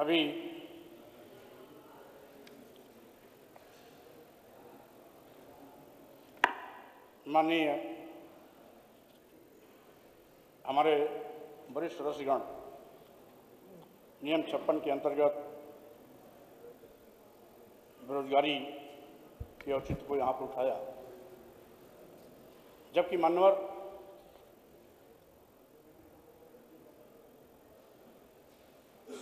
अभी माननीय हमारे वरिष्ठ सदस्यगण, नियम छप्पन के अंतर्गत बेरोजगारी के औचित्य को यहाँ पर उठाया। जबकि मान्यवर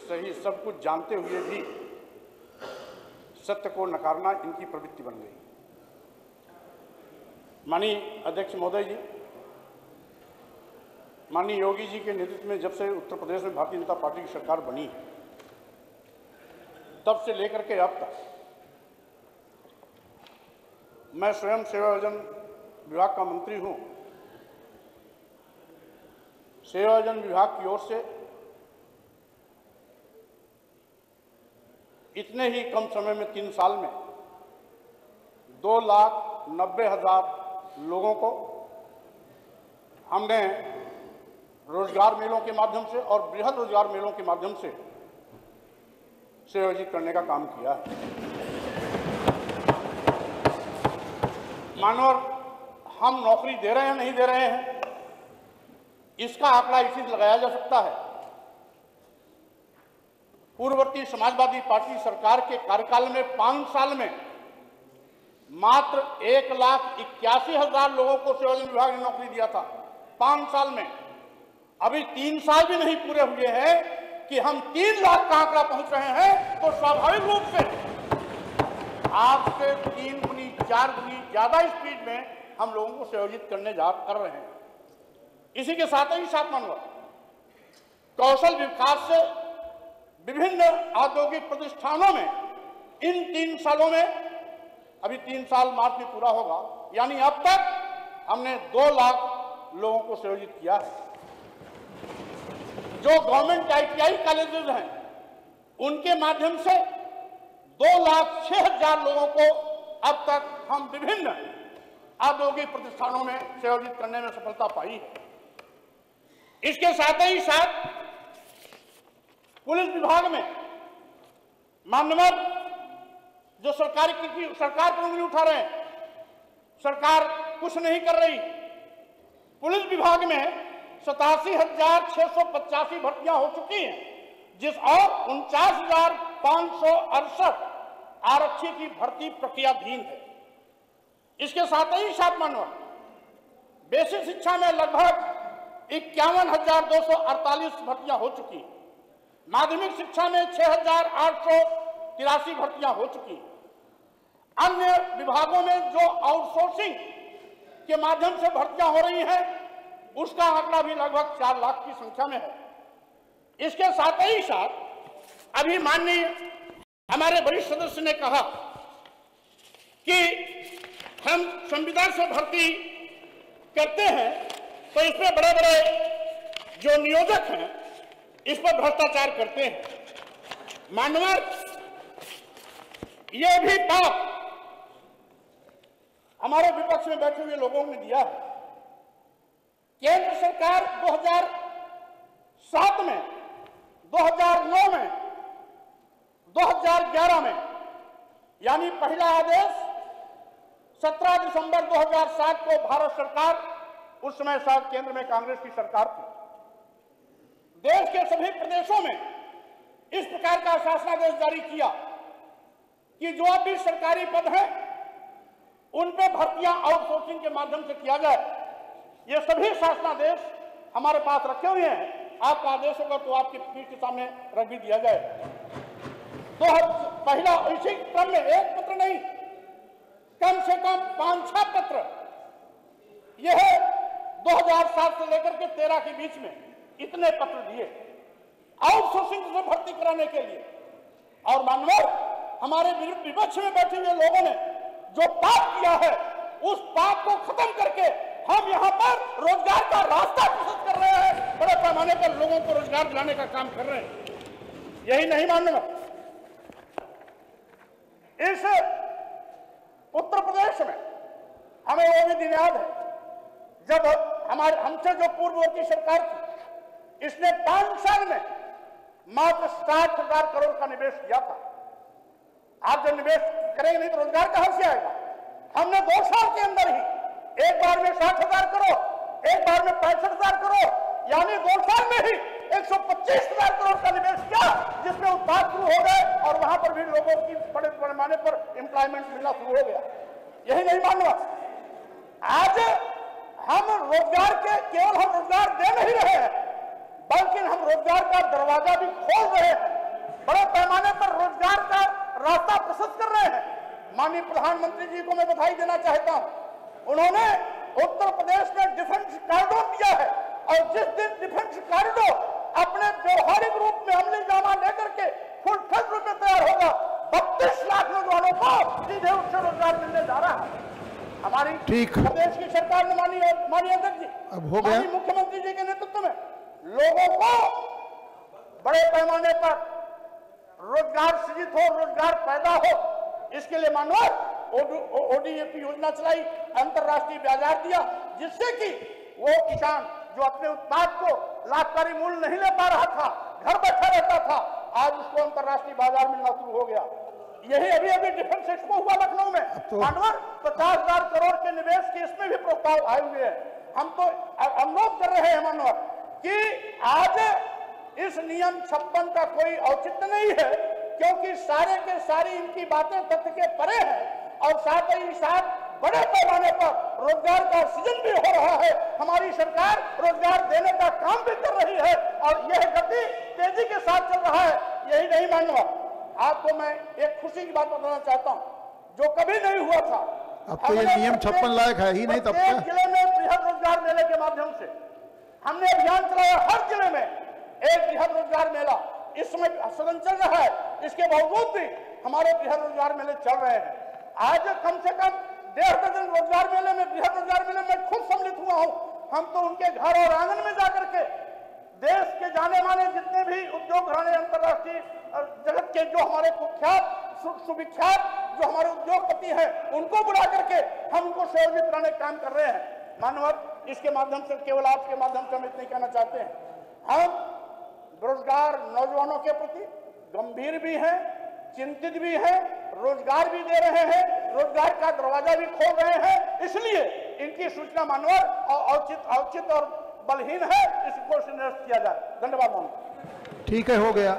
सही सब कुछ जानते हुए भी सत्य को नकारना इनकी प्रवृत्ति बन गई। माननीय अध्यक्ष महोदय जी, माननीय योगी जी के नेतृत्व में जब से उत्तर प्रदेश में भारतीय जनता पार्टी की सरकार बनी, तब से लेकर के अब तक मैं स्वयं सेवा योजन विभाग का मंत्री हूँ। सेवा योजन विभाग की ओर से इतने ही कम समय में, तीन साल में, दो लाख नब्बे हज़ार लोगों को हमने रोज़गार मेलों के माध्यम से और बृहद रोज़गार मेलों के माध्यम से सेवाजित करने का काम किया है। मानवर हम नौकरी दे रहे हैं नहीं दे रहे हैं, इसका आंकड़ा इसी लगाया जा सकता है। पूर्ववर्ती समाजवादी पार्टी सरकार के कार्यकाल में, पाँच साल में, मात्र एक लाख इक्यासी हज़ार लोगों को सेवाजन विभाग ने नौकरी दिया था। पाँच साल में। अभी तीन साल भी नहीं पूरे हुए हैं कि हम तीन लाख का आंकड़ा पहुँच रहे हैं तो स्वाभाविक रूप से आज से तीन गुनी, चार गुनी ज़्यादा स्पीड में हम लोगों को संयोजित करने जा कर रहे हैं। इसी के साथ ही साथ मानव कौशल विकास से विभिन्न औद्योगिक प्रतिष्ठानों में, इन तीन सालों में, अभी तीन साल मार्च में पूरा होगा, यानी अब तक हमने दो लाख लोगों को संयोजित किया है। जो गवर्नमेंट आईटीआई कॉलेजेस हैं, उनके माध्यम से दो लाख छह हज़ार लोगों को अब तक हम विभिन्न औद्योगिक प्रतिष्ठानों में संयोजित करने में सफलता पाई है। इसके साथ ही साथ पुलिस विभाग में मान्यवर जो सरकारी की सरकार पर उंगली उठा रहे हैं, सरकार कुछ नहीं कर रही। पुलिस विभाग में सतासी हज़ार छह सौ पचासी भर्तियाँ हो चुकी हैं, जिस और उनचास हज़ार पाँच सौ अड़सठ आरक्षी की भर्ती प्रक्रियाधीन है। इसके साथ ही साथ मानव बेसिक शिक्षा में लगभग इक्यावन हज़ार दो सौ अड़तालीस भर्तियाँ हो चुकी हैं। माध्यमिक शिक्षा में छह हज़ार आठ सौ तिरासी भर्तियाँ हो चुकी हैं। अन्य विभागों में जो आउटसोर्सिंग के माध्यम से भर्तियाँ हो रही हैं, उसका आंकड़ा भी लगभग चार लाख की संख्या में है। इसके साथ ही साथ, अभी माननीय हमारे वरिष्ठ सदस्य ने कहा कि हम संविधान से भर्ती करते हैं तो इसमें बड़े बड़े जो नियोजक हैं इस पर भ्रष्टाचार करते हैं। मानवर, ये भी पाप हमारे विपक्ष में बैठे हुए लोगों ने दिया केंद्र सरकार 2007 में 2009 में 2011 में, यानी पहला आदेश 17 दिसंबर 2007 को भारत सरकार, उस समय शायद केंद्र में कांग्रेस की सरकार थी। देश के सभी प्रदेशों में इस प्रकार का शासनादेश जारी किया कि जो भी सरकारी पद हैं, उन पे भर्तियाँ आउटसोर्सिंग के माध्यम से किया जाए। ये सभी शासनादेश हमारे पास रखे हुए हैं। आपका आदेश होगा तो आपकी पीठ के सामने रख भी दिया जाए। तो पहला इसी क्रम में एक पत्र नहीं, कम से कम पाँच छह पत्र। यह 2007 से लेकर के 13 के बीच में इतने पत्र दिए आउटसोर्सिंग से भर्ती कराने के लिए। और मानव, हमारे विपक्ष में बैठे हुए लोगों ने जो पाप किया है, उस पाप को खत्म करके हम यहाँ पर रोज़गार का रास्ता प्रस्तुत कर रहे हैं। बड़े पैमाने पर लोगों को रोज़गार दिलाने का काम कर रहे हैं। यही नहीं मानना। इस उत्तर प्रदेश में, हमें वो भी दिन याद है, जब हमारे, हमसे जो पूर्ववर्ती सरकार थी इसने पाँच साल में मात्र साठ हज़ार करोड़ का निवेश किया था। आप जब निवेश करेंगे नहीं तो रोज़गार कहाँ से आएगा? हमने दो साल के अंदर ही एक बार में साठ हज़ार करोड़, एक बार में पैंसठ हज़ार करोड़, यानी दो साल में ही एक सौ पच्चीस हज़ार करोड़ का निवेश किया, जिसमें उत्पाद शुरू हो गए और वहाँ पर भी लोगों की बड़े पैमाने पर एम्प्लॉयमेंट मिलना शुरू हो गया। यही नहीं मानना आज हम रोज़गार के, केवल हम रोज़गार दे नहीं रहे हैं बल्कि हम रोज़गार का दरवाज़ा भी खोल रहे हैं बड़े पैमाने पर रोज़गार का रास्ता प्रशस्त कर रहे हैं माननीय प्रधानमंत्री जी को मैं बधाई देना चाहता हूँ उन्होंने उत्तर प्रदेश में डिफेंस कॉरिडोर दिया है और जिस दिन डिफेंस कॉरिडोर अपने व्यवहारिक रूप में अमली जामा लेकर के फुल फल रूप में तैयार होगा बत्तीस लाख नौजवानों को सीधे उससे रोज़गार मिलने जा रहा है हमारी ठीक। प्रदेश की सरकार ने माननीय माननीय अध्यक्ष जी अब हो गया। मुख्यमंत्री जी के नेतृत्व में लोगों को बड़े पैमाने पर रोज़गार सृजित हो रोज़गार पैदा हो। इसके लिए मानव ओडीएपी योजना चलाई अंतर्राष्ट्रीय बाज़ार दिया जिससे कि वो किसान जो अपने उत्पाद को लाभकारी मूल्य नहीं ले पा रहा था घर बैठा रहता था आज उसको अंतर्राष्ट्रीय बाज़ार मिलना शुरू हो गया। यही अभी अभी डिफेंस एक्सपो हुआ लखनऊ में। तो- मानवर पचास हज़ार करोड़ के निवेश के इसमें भी प्रस्ताव आए हुए हैं। हम तो अनुरोध कर रहे हैं मानवर कि आज इस नियम छप्पन का कोई औचित्य नहीं है क्योंकि सारे के सारी इनकी बातें तथ्य के परे हैं और साथ ही साथ बड़े पैमाने पर रोज़गार का सृजन भी हो रहा है। हमारी सरकार रोज़गार देने का काम भी कर रही है और यह गति तेज़ी के साथ चल रहा है यही नहीं मानवा आपको मैं एक खुशी की बात बताना चाहता हूँ जो कभी नहीं हुआ था। अब तो ये नियम छप्पन 56 लायक है ही नहीं तब ज़िले में बृहद रोज़गार मेले के माध्यम से हमने अभियान चलाया हर ज़िले में। एक बृहद रोज़गार मेला। इस समय सदन चल रहा है। इसके बावजूद भी हमारे बृहद रोज़गार मेले चल रहे हैं। आज कम से कम डेढ़ दर्जन रोज़गार मेले में, बृहद रोज़गार मेले में खुद सम्मिलित हुआ हूँ। हम तो उनके घर और आँगन में जाकर के देश के जाने माने जितने भी उद्योग घराने अंतर्राष्ट्रीय जगत के जो हमारे कुख्यात सुविख्यात, जो हमारे उद्योगपति हैं, उनको बुला करके हम उनको कराने का काम कर रहे हैं। मानवर इसके माध्यम से, केवल आपके माध्यम से हम इतना कहना चाहते हैं। हम बेरोजगार नौजवानों के प्रति गंभीर भी हैं, चिंतित भी हैं, रोज़गार भी दे रहे हैं, रोज़गार का दरवाज़ा भी खोल रहे हैं। इसलिए इनकी सूचना मानवर और औचित औचित और बलहीन है इसको सुनिश्चित किया जाए। धन्यवाद ठीक है, हो गया।